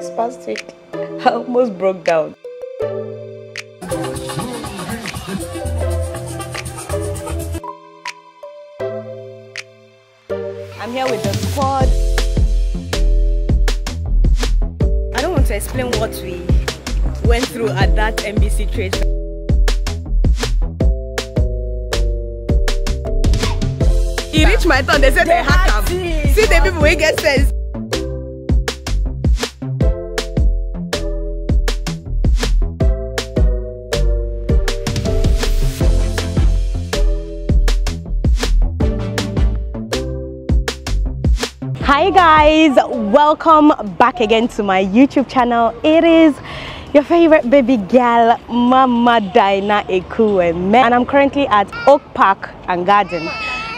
this past week, I almost broke down. I'm here with the squad. I don't want to explain what we went through at that NBC trade fair. reached my turn they said they hack am see the people wey get sense. Hi guys, welcome back again to my YouTube channel. It is your favorite baby girl, Mama Dyna Ekwueme, and I'm currently at Oak Park and Garden.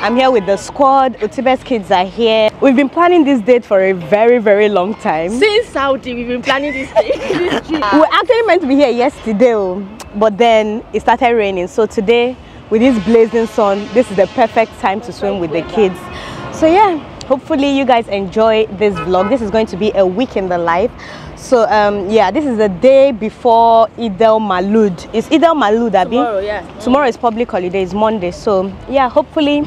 I'm here with the squad. Utibes kids are here. We've been planning this date for a very, very long time. Since Saudi, we've been planning this thing. we were actually meant to be here yesterday, oh, but then it started raining. So today, with this blazing sun, this is the perfect time to swim with the kids. So yeah, hopefully you guys enjoy this vlog. This is going to be a week in the life. So um, yeah, this is the day before Eid-el-Maulud. It's Eid-el-Maulud, Abi? Tomorrow, yeah. Tomorrow is public holiday, it's Monday. So yeah, hopefully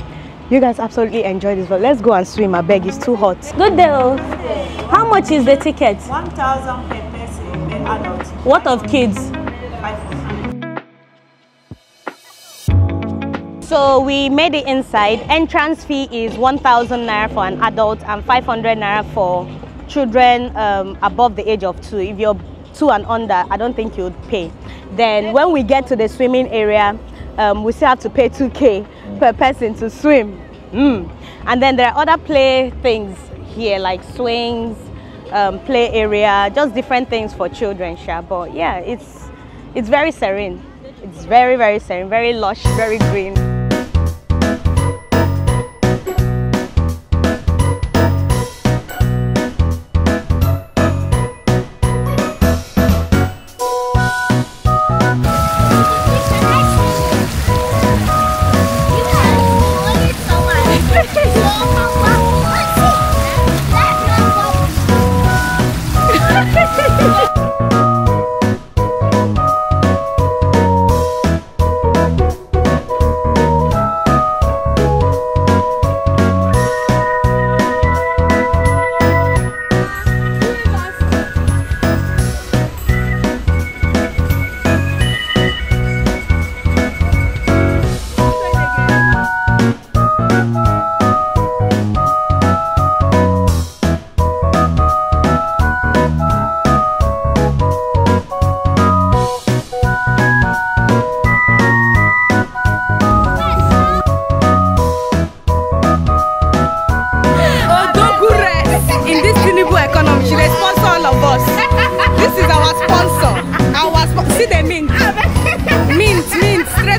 you guys absolutely enjoy this vlog. Let's go and swim, I beg, it's too hot. Good day. oh. How much is the ticket? 1,000 per person per adult. What of kids? So we made it inside. Entrance fee is 1,000 naira for an adult and 500 naira for children um, above the age of two. If you're two and under, I don't think you'd pay. Then when we get to the swimming area, um, we still have to pay 2k per person to swim. Mm. And then there are other play things here like swings, um, play area, just different things for children. Sha. But yeah, it's it's very serene. It's very very serene, very lush, very green.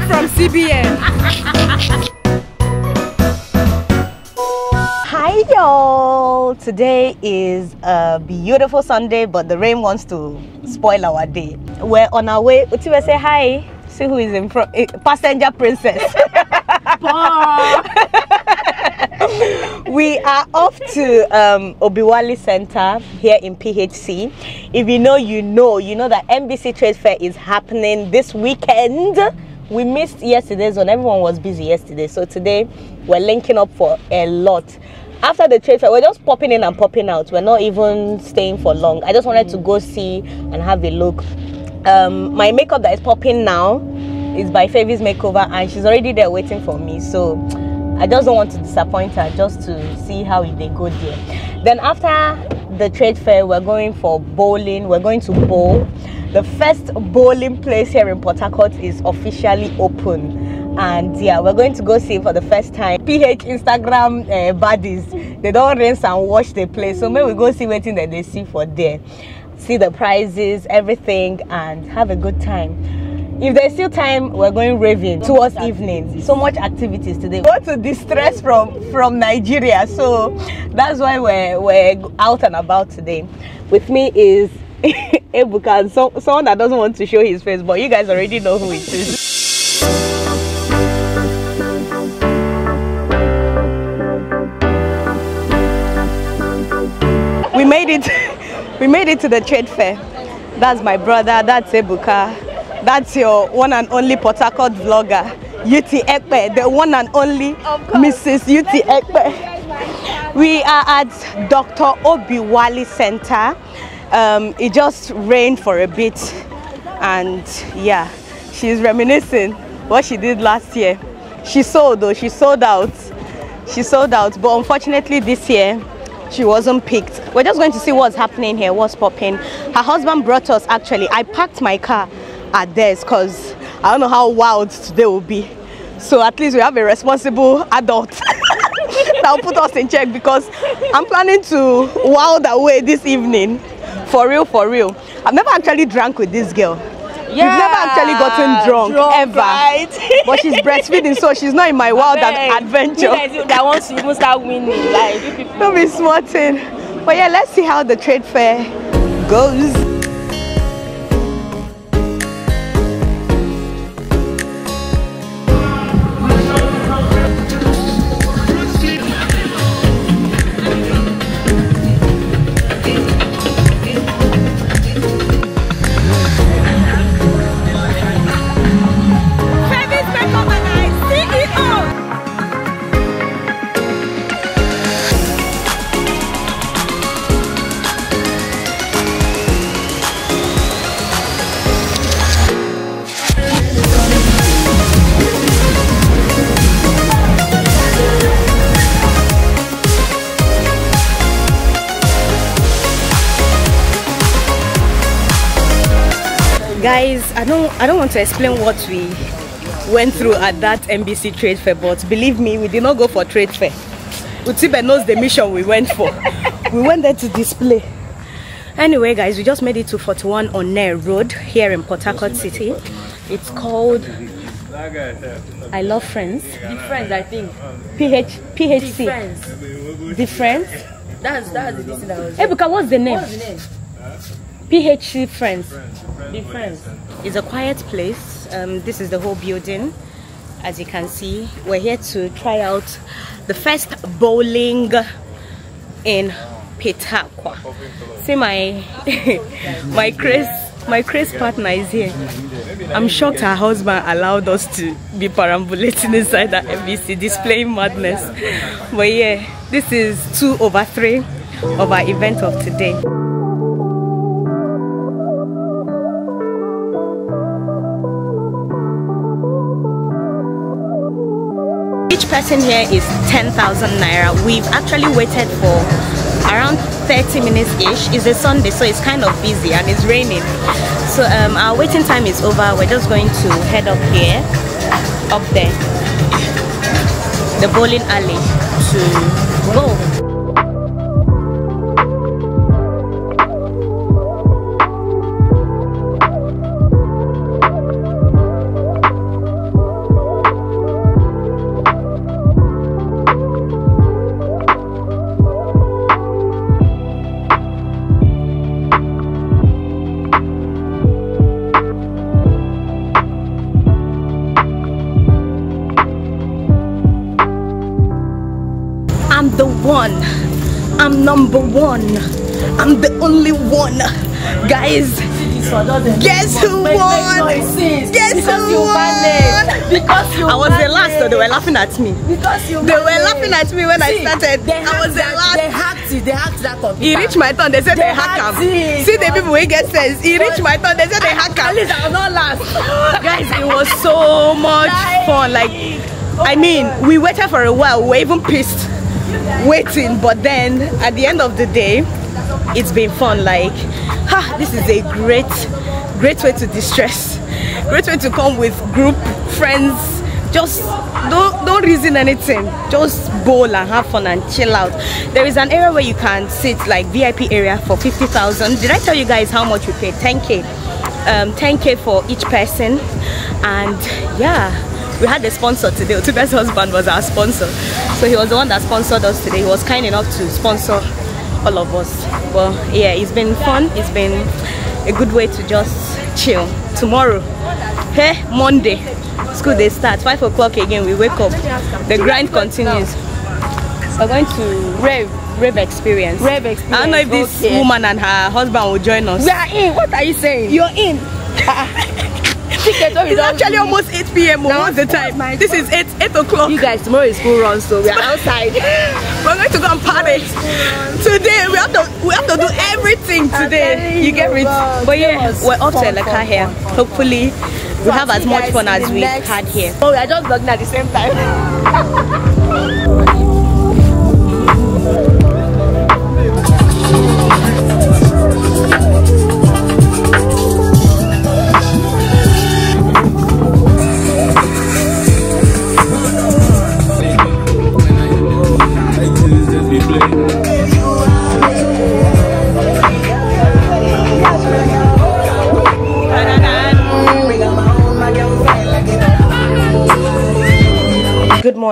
From CBN. Hi y'all! Today is a beautiful Sunday, but the rain wants to spoil our day. We're on our way. Utibe say hi. See who is in front. eh, Passenger princess. we are off to um, Obi Wali Center here in PHC. If you know, you know. You know that NBC Trade Fair is happening this weekend. We missed yesterday's one. Everyone was busy yesterday. So today we're linking up for a lot. After the trade fair, we're just popping in and popping out. We're not even staying for long. I just wanted to go see and have a look. Um, my makeup that is popping now is by Favy's Makeover, and she's already there waiting for me. So I just don't want to disappoint her just to see how they go there. Then after the trade fair, we're going for bowling. We're going to bowl. The first bowling place here in Port Harcourt is officially open. And yeah, we're going to go see for the first time. PH Instagram uh, buddies, they don't rinse and wash the place. So maybe we go see what thing that they see for there. See the prizes, everything, and have a good time. If there's still time, we're going raving towards evening. So much activities today. We want to distress from from Nigeria, so that's why we're we're out and about today. With me is Ebuka, so, someone that doesn't want to show his face, but you guys already know who it is. We made it. we made it to the trade fair. That's my brother, that's Ebuka. That's your one and only Port Harcourt vlogger, Yuti Ekpe, the one and only Mrs. Yuti Ekpe. We are at Dr. Obi Wali Center. Um, it just rained for a bit and yeah, she's reminiscing what she did last year. She sold though, she sold out. She sold out, but unfortunately this year she wasn't picked. We're just going to see what's happening here, what's popping. Her husband brought us actually. I parked my car at theirs because I don't know how wild today will be. So at least we have a responsible adult that will put us in check because I'm planning to wild away this evening. For real, for real. I've never actually drank with this girl. We've never actually gotten drunk, drunk, ever. right? but she's breastfeeding, so she's not in my wild ad- adventure. that wants to even start winning like. Don't be smarting. But yeah, let's see how the trade fair goes. Guys i don't i don't want to explain what we went through at that nbc trade fair but believe me we did not go for trade fair utibe knows the mission we went for we went there to display anyway guys we just made it to 41 onair road here in port harcourt city it's called i love friends The friends, I think. ph The phc friends. the friends That's that's the thing that was. ebuka what's the name What's the name? Phc friends The friends. It's a quiet place. Um, this is the whole building. As you can see, we're here to try out the first bowling in Petakwa. See my my Chris my Chris partner is here. I'm shocked her husband allowed us to be perambulating inside that MBC displaying madness. But yeah, this is two over three of our event of today. Person here is 10,000 naira. We've actually waited for around 30 minutes ish. It's a Sunday, so it's kind of busy and it's raining. So um, our waiting time is over. We're just going to head up here, up there, the bowling alley to go. I'm number one. I'm the only one. Guys, guess who won? Guess who won? Because you I was the last, so they were laughing at me. Because you They were laughing at me when I started. I was the hacked that- They last. hacked it. They hacked that computer. He reached my turn, they said they, They hack hacked him. it. See the people we get sense. He reached my turn, they said they hack At him. least I was not last. Guys, it was so much fun. Like, I mean, we waited for a while. We were even pissed waiting, but then at the end of the day, it's been fun. Like, ha, this is a great, great way to distress. Great way to come with group friends. Just don't don't reason anything. Just bowl and have fun and chill out. There is an area where you can sit, like VIP area, for fifty thousand. Did I tell you guys how much we paid? 10k. Um, 10k for each person, and yeah, we had a sponsor today. Utibe's husband was our sponsor, so he was the one that sponsored us today. He was kind enough to sponsor all of us. Well, yeah, it's been fun. It's been a good way to just chill. Tomorrow, hey, Monday, school day starts. Five o'clock again. We wake up. The grind continues. We're going to Rave. rave experience. Rave experience. I don't know if this okay. woman and her husband will join us. We are in. What are you saying? You're in. Ah, ah. Ticket. It's actually almost 8 p.m. What's the time? This is 8 8 o'clock. You guys, tomorrow is school run, so we are outside. We're going to go and party today. We have to we have to do everything today. You get it? But yeah, we're off to fun, Eleka here. Hopefully, we have as much fun as we had here. Oh, we are just vlogging at the same time.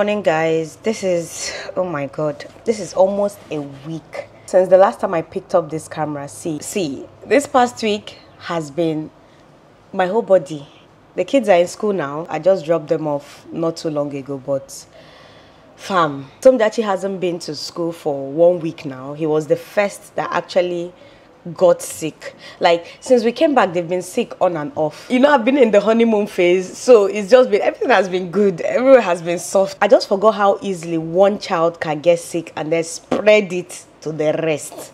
morning, guys. This is oh my god, this is almost a week since the last time I picked up this camera. See, see, this past week has been my whole body. The kids are in school now. I just dropped them off not too long ago, but fam, Tom Dachi hasn't been to school for one week now. He was the first that actually got sick. Like since we came back, they've been sick on and off. You know, I've been in the honeymoon phase, so it's just been everything has been good. Everywhere has been soft. I just forgot how easily one child can get sick and then spread it to the rest.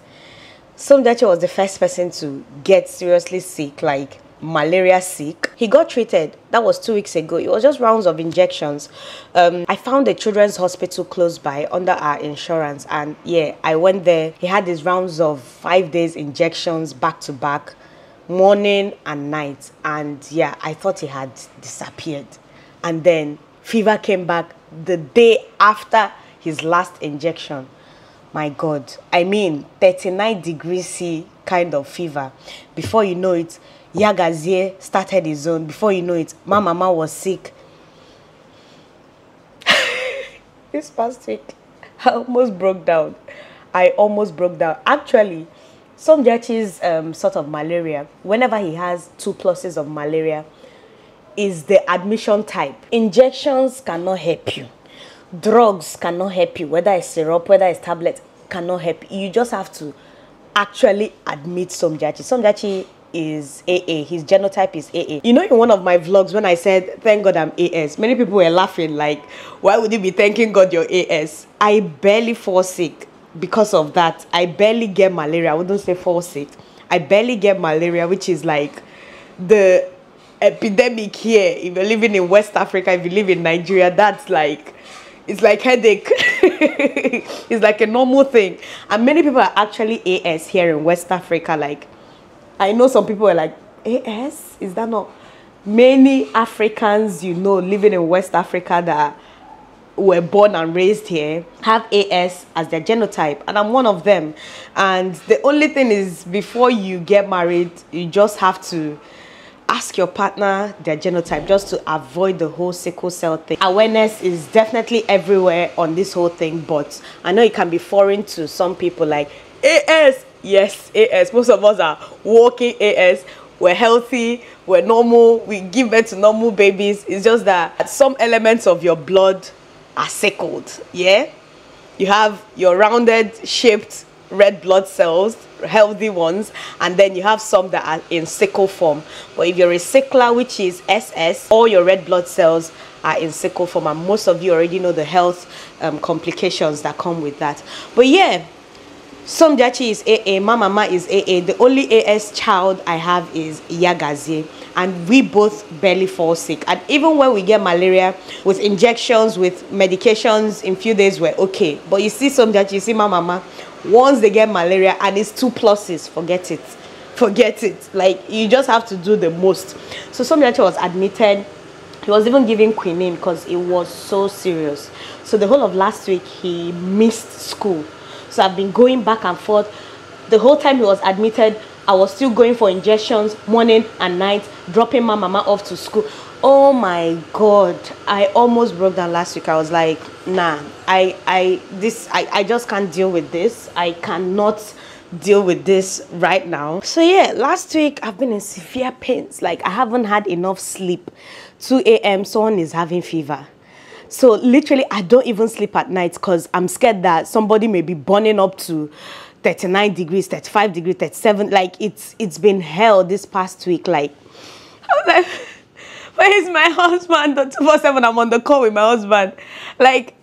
Some Dachi was the first person to get seriously sick, like malaria sick. He got treated. That was two weeks ago. It was just rounds of injections. Um, I found a children's hospital close by under our insurance, and yeah, I went there. He had his rounds of five days injections back to back, morning and night, and yeah, I thought he had disappeared. And then fever came back the day after his last injection my god i mean 39 degrees c kind of fever before you know it yagazie started his own. Before you know it my mama was sick. This past week i almost broke down. I almost broke down. Actually some judges um, sort of malaria. Whenever he has two pluses of malaria is the admission type. Injections cannot help you. Drugs cannot help you. Whether it's syrup whether it's tablet cannot help you. You just have to actually admit somjachi somjachi is aa his genotype is aa you know in one of my vlogs when i said thank god i'm as many people were laughing like why would you be thanking god you're as i barely fall sick because of that. I barely get malaria. I wouldn't say fall sick. I barely get malaria which is like the epidemic here. If you're living in west africa if you live in nigeria that's like it's like headache. It's like a normal thing. And many people are actually as here in west africa like i know some people are like as is that not many africans you know living in west africa that were born and raised here have AS as their genotype, and I'm one of them. And the only thing is, before you get married, you just have to ask your partner their genotype just to avoid the whole sickle cell thing. Awareness is definitely everywhere on this whole thing, but I know it can be foreign to some people like AS. Yes, AS. Most of us are walking AS. We're healthy, we're normal, we give birth to normal babies. It's just that some elements of your blood are sickled. Yeah? You have your rounded shaped red blood cells, healthy ones, and then you have some that are in sickle form. But if you're a sickler, which is SS, all your red blood cells are in sickle form, and most of you already know the health um, complications that come with that. But yeah, some Jachi is AA, my mama is AA. The only AS child I have is Yagazie. And we both barely fall sick. And even when we get malaria with injections, with medications, in few days we're okay. But you see some Jachi, you see my mama, once they get malaria and it's two pluses, forget it. Forget it. Like you just have to do the most. So some Jachi was admitted he was even giving quinine because it was so serious so the whole of last week he missed school i've been going back and forth. The whole time he was admitted i was still going for injections morning and night dropping my mama off to school. Oh my god i almost broke down last week. I was like nah i i this i, I just can't deal with this. I cannot deal with this right now. So yeah last week i've been in severe pains. Like i haven't had enough sleep. 2 a.m someone is having fever So literally, I don't even sleep at night because I'm scared that somebody may be burning up to 39 degrees, 35 degrees, 37. Like it's it's been hell this past week. Like I like, where is my husband? The 247, I'm on the call with my husband. Like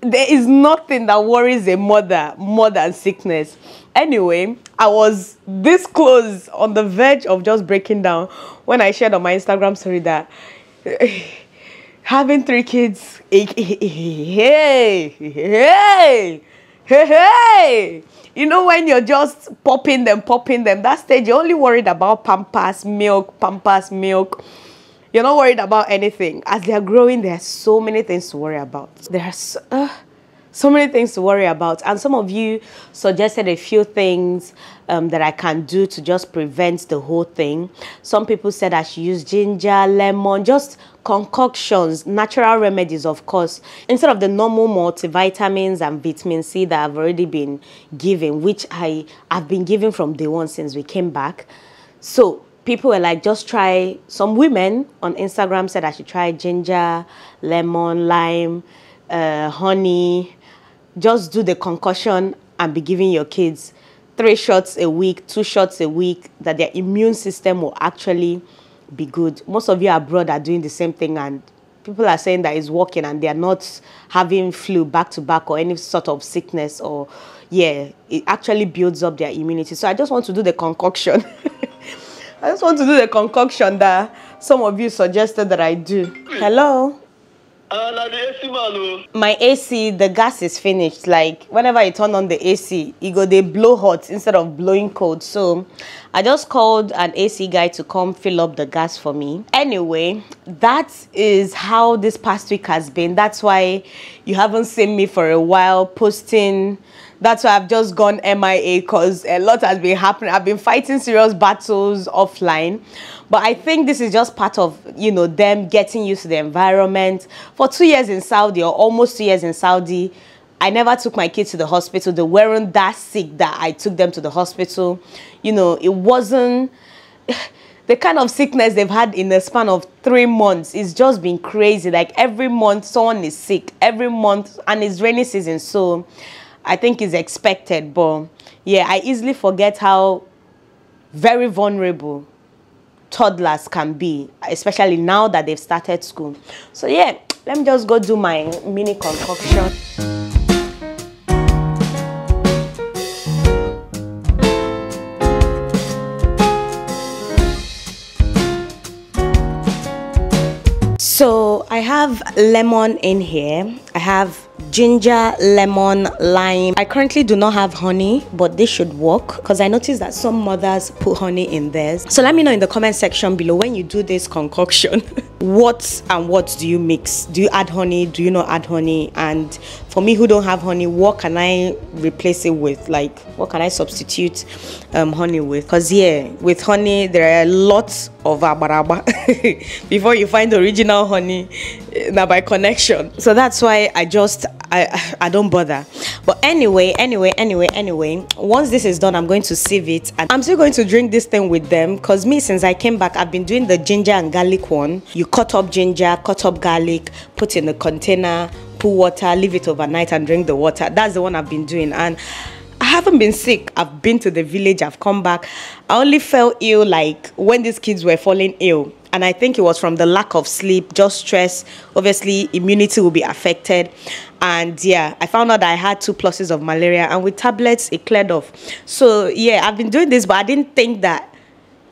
there is nothing that worries a mother more than sickness. Anyway, I was this close on the verge of just breaking down when I shared on my Instagram story that having three kids, hey, hey, hey, hey, hey. You know when you're just popping them, popping them, that stage you're only worried about Pampers, milk, Pampers, milk. You're not worried about anything. As they're growing, there are so many things to worry about. There are so, uh, so many things to worry about. And some of you suggested a few things um, that I can do to just prevent the whole thing. Some people said I should use ginger, lemon, just concoctions, natural remedies, of course, instead of the normal multivitamins and vitamin C that I've already been given, which I have been given from day one since we came back. So people were like, just try. Some women on Instagram said I should try ginger, lemon, lime, uh, honey. Just do the concussion and be giving your kids three shots a week, two shots a week, that their immune system will actually be good. Most of you abroad are doing the same thing and people are saying that it's working and they are not having flu back to back or any sort of sickness or yeah, it actually builds up their immunity. So I just want to do the concoction. I just want to do the concoction that some of you suggested that I do. Hello? Ah, na the AC man o. My AC, the gas is finished. Like whenever I turn on the AC, it go they blow hot instead of blowing cold. So I just called an AC guy to come fill up the gas for me. Anyway, that is how this past week has been. That's why you haven't seen me for a while posting that's why I've just gone MIA because a lot has been happening. I've been fighting serious battles offline. But I think this is just part of, you know, them getting used to the environment. For two years in Saudi or almost two years in Saudi, I never took my kids to the hospital. They weren't that sick that I took them to the hospital. You know, it wasn't the kind of sickness they've had in the span of three months is just been crazy. Like every month someone is sick. Every month and it's rainy season. So I think is expected, but yeah, I easily forget how very vulnerable toddlers can be, especially now that they've started school. So yeah, let me just go do my mini concoction. So I have lemon in here. I have ginger, lemon, lime. I currently do not have honey, but this should work because I noticed that some mothers put honey in theirs. So let me know in the comment section below when you do this concoction, what and what do you mix? Do you add honey? Do you not add honey? And for me who don't have honey, what can I replace it with? Like, what can I substitute um, honey with? Because yeah, with honey, there are lots of abaraba before you find original honey now by connection so that's why i just i i don't bother but anyway anyway anyway anyway once this is done i'm going to sieve it and i'm still going to drink this thing with them because me since i came back i've been doing the ginger and garlic one you cut up ginger cut up garlic put in a container put water leave it overnight and drink the water that's the one i've been doing and I haven't been sick. I've been to the village. I've come back. I only felt ill like when these kids were falling ill and I think it was from the lack of sleep, just stress. Obviously, immunity will be affected. And yeah, I found out that I had two pluses of malaria, and with tablets, it cleared off. So yeah, I've been doing this, but I didn't think that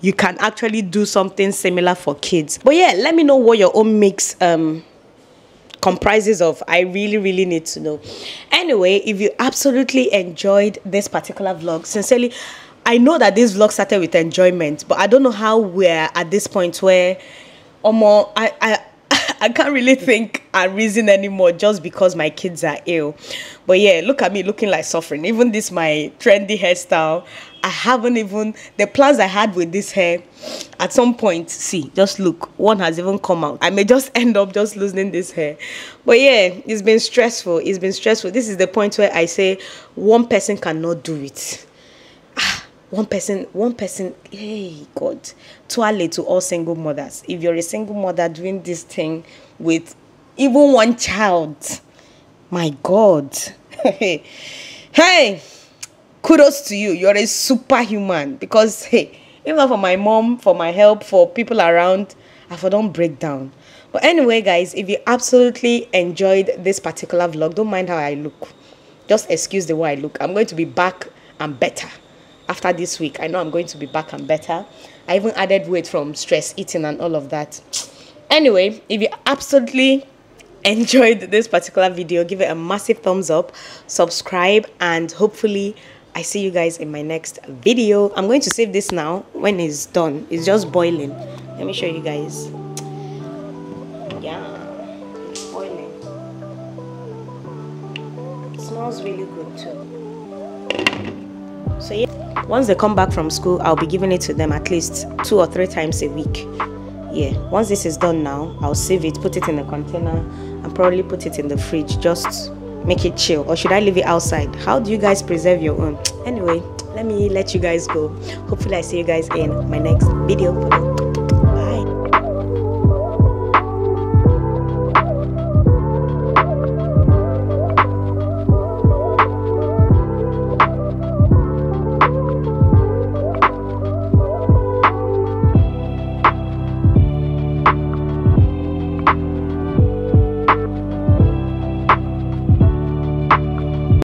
you can actually do something similar for kids. But yeah, let me know what your own mix um, comprises of. I really, really need to know. Anyway, if you absolutely enjoyed this particular vlog, sincerely, I know that this vlog started with enjoyment, but I don't know how we're at this point where Omo, I, I I can't really think and reason anymore just because my kids are ill. But yeah, look at me looking like suffering. Even this my trendy hairstyle. I haven't even the plans I had with this hair at some point. See, just look, one has even come out. I may just end up just losing this hair. But yeah, it's been stressful. It's been stressful. This is the point where I say one person cannot do it one person one person hey god toilet to all single mothers if you're a single mother doing this thing with even one child. My God. hey, kudos to you. You're a superhuman because hey, even for my mom, for my help, for people around, I for don't break down. But anyway, guys, if you absolutely enjoyed this particular vlog, don't mind how I look. Just excuse the way I look. I'm going to be back and better after this week. I know I'm going to be back and better. I even added weight from stress eating and all of that. Anyway, if you absolutely enjoyed this particular video, give it a massive thumbs up, subscribe, and hopefully I see you guys in my next video. I'm going to save this now when it's done. It's just boiling. Let me show you guys. Yeah, it's boiling. It smells really good too. So yeah, once they come back from school, I'll be giving it to them at least two or three times a week. Yeah, once this is done now, I'll save it, put it in a container, and probably put it in the fridge. Just make it chill. Or should I leave it outside? How do you guys preserve your own? Anyway, let me let you guys go. Hopefully I see you guys in my next video.